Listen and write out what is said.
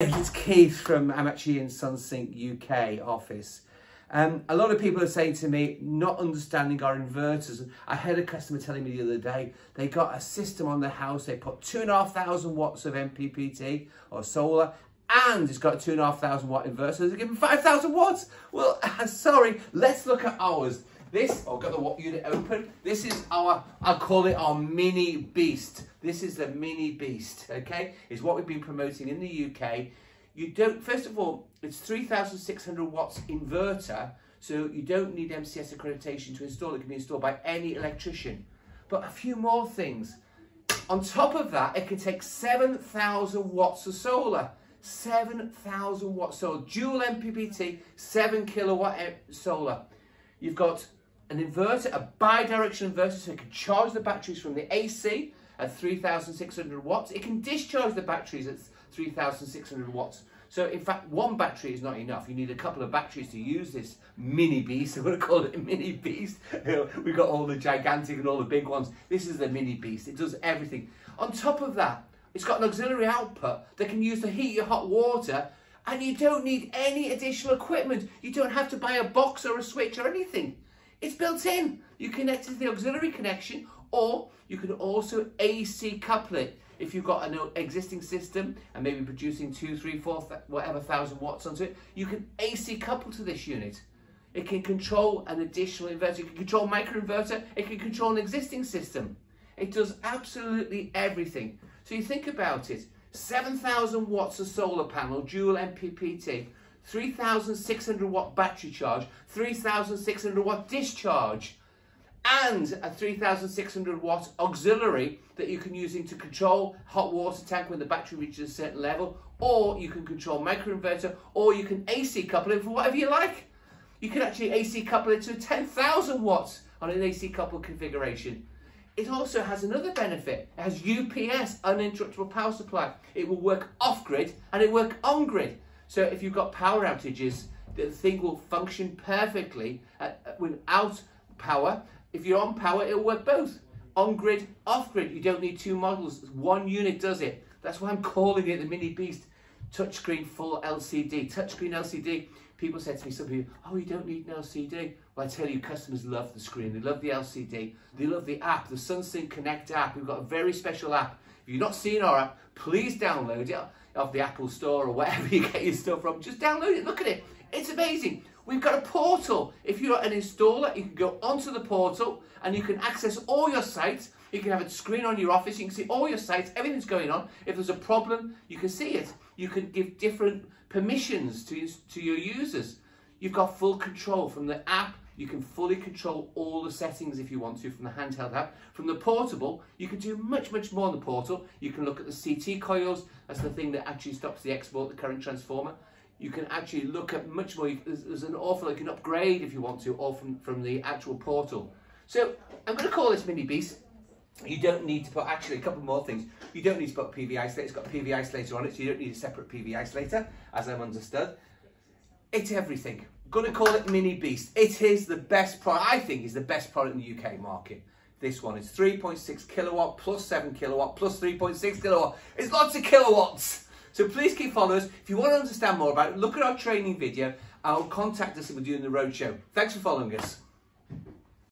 It's Keith from, I'm actually in Sunsynk UK office. Um, a lot of people are saying to me, not understanding our inverters. I had a customer telling me the other day, they got a system on their house, they put two and a half thousand watts of MPPT or solar, and it's got two and a half thousand watt inverter, they're giving 5,000 watts. Well, sorry, let's look at ours. This, I've got the watt unit open. This is our, I'll call it our mini beast. This is the mini beast, okay? Is what we've been promoting in the UK. You don't, first of all, it's 3,600 watts inverter, so you don't need MCS accreditation to install it. Can be installed by any electrician. But a few more things. On top of that, it can take 7,000 watts of solar. 7,000 watts solar. Dual MPPT, 7 kilowatt eh, solar. You've got an inverter, a bi-directional inverter, so it can charge the batteries from the AC at 3,600 watts. It can discharge the batteries at 3,600 watts. So in fact, one battery is not enough. You need a couple of batteries to use this mini beast. I'm going to call it a mini beast. We've got all the gigantic and all the big ones. This is the mini beast. It does everything. On top of that, it's got an auxiliary output that can use to heat your hot water and you don't need any additional equipment. You don't have to buy a box or a switch or anything. It's built in. You connect it to the auxiliary connection or you can also AC couple it. If you've got an existing system and maybe producing two, three, four, whatever thousand watts onto it, you can AC couple to this unit. It can control an additional inverter. It can control microinverter. It can control an existing system. It does absolutely everything. So you think about it. 7,000 watts of solar panel, dual MPPT, 3,600 watt battery charge, 3,600 watt discharge, and a 3,600 watt auxiliary that you can use to control hot water tank when the battery reaches a certain level, or you can control microinverter, or you can AC couple it for whatever you like. You can actually AC couple it to 10,000 watts on an AC couple configuration. It also has another benefit. It has UPS, uninterruptible power supply. It will work off grid and it work on grid. So if you've got power outages, the thing will function perfectly without power. If you're on power, it'll work both. On grid, off grid, you don't need two models. One unit does it. That's why I'm calling it the Mini Beast. Touchscreen full LCD. Touchscreen LCD. People said to me, some people, oh, you don't need an LCD. Well, I tell you, customers love the screen. They love the LCD. They love the app, the Sunsynk Connect app. We've got a very special app. If you've not seen our app, please download it of the Apple Store or wherever you get your stuff from. Just download it, look at it. It's amazing. We've got a portal. If you're an installer, you can go onto the portal and you can access all your sites. You can have a screen on your office. You can see all your sites, everything's going on. If there's a problem, you can see it. You can give different permissions to, to your users. You've got full control from the app you can fully control all the settings if you want to from the handheld app. From the portable, you can do much, much more on the portal. You can look at the CT coils. That's the thing that actually stops the export, the current transformer. You can actually look at much more. There's, an awful, lot you can upgrade if you want to, or from, from the actual portal. So I'm going to call this Mini Beast. You don't need to put, actually, a couple more things. You don't need to put PV isolator. It's got PV isolator on it, so you don't need a separate PV isolator, as I'm understood. It's everything. Gonna call it Mini Beast. It is the best product, I think is the best product in the UK market. This one is 3.6 kilowatt plus 7 kilowatt plus 3.6 kilowatt. It's lots of kilowatts. So please keep following us. If you want to understand more about it, look at our training video. I'll contact us if we're doing the roadshow. Thanks for following us.